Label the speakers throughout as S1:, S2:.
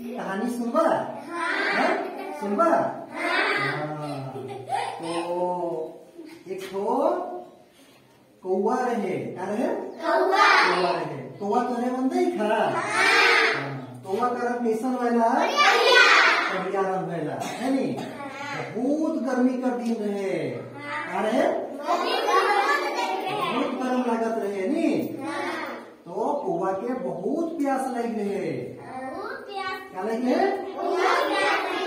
S1: कहानी सुनबा हाँ? सुनबा हाँ। तो एक ठो कौआ रहे। क्या रहे? कौआ रहे। कौआ तो रहे बंदे ही खा हाँ। कौआ का रंग कैसन वाला। बढ़िया। रंग वाला। है नी? बहुत गर्मी का दिन रहे। क्या रहे? बहुत गर्म लागत रहे नी? तो कौआ के बहुत प्यास लग रहे। क्या लग? रहे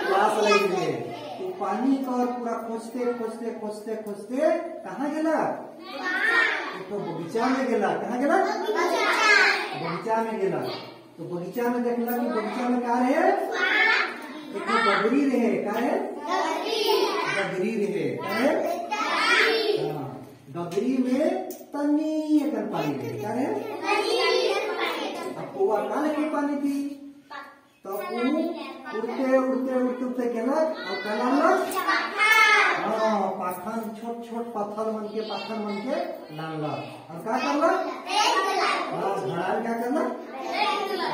S1: प्यास लग। रहे तो पानी का और पूरा खोजते खोजते खोजते खोजते कहाँ गेला तो बगीचा में गेला कहाँ गेला बगीचा में गेला तो बगीचा में देखला कि बगीचा में का रहे? एक तो बगरी रहे। का है? गगरी रहे। क्या है? हाँ, में तनी एकर पानी रहे। क्या रहे अब कौआ का पानी ऊ उड़ते उड़ते उड़ते उड़ते और का हाँ पाखन छोट छोट पत्थर मन के पत्थर मन के लानलक और का करलक हाँ क्या करलक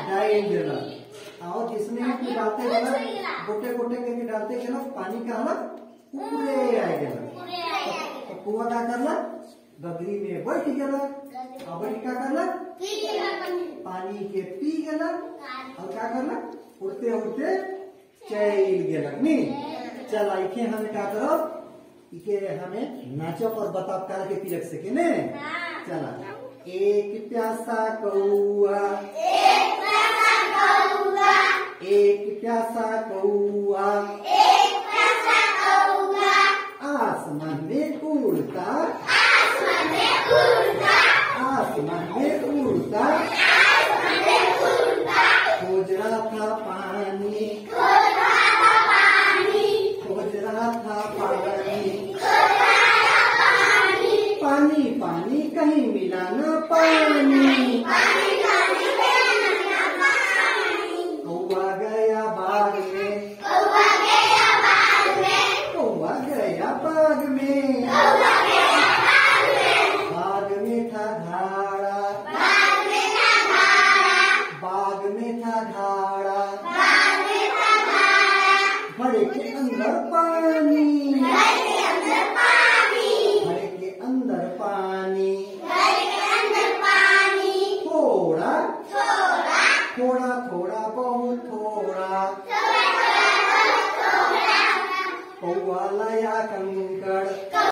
S1: डाल देलक और जिसमें डालते गोटे गोटे करके डालते गेला पानी का हलक पूरे आ गेला तो कुआ का करलक गगरी में बैठ गेला और बैठ क्या करलक पानी। के पी गेलक और क्या करलक उड़ते उड़ते चल गए नी चल इके हमें क्या करो? इके हमें नाचब और बताब कर के तिलक से ने चला एक प्यासा कौआ। एक प्यासा कौआ। आसमान खोज रहा था पानी। खोज रहा था पानी। पानी। पानी कहीं मिला ना पानी। कौआ गया बाग में। कौआ गया बाग में। अंदर पानी। घर के अंदर पानी। घर के अंदर पानी। घर के अंदर पानी। थोड़ा।
S2: थोड़ा।
S1: थोड़ा थोड़ा बहुत थोड़ा।
S2: थोड़ा थोड़ा थोड़ा।
S1: कौवा लाया कंकड़